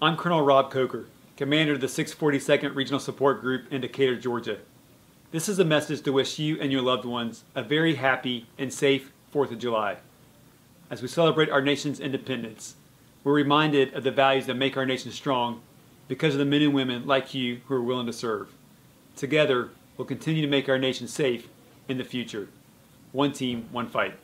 I'm Colonel Rob Coker, Commander of the 642nd Regional Support Group in Decatur, Georgia. This is a message to wish you and your loved ones a very happy and safe 4th of July. As we celebrate our nation's independence, we're reminded of the values that make our nation strong because of the men and women like you who are willing to serve. Together, we'll continue to make our nation safe in the future. One team, one fight.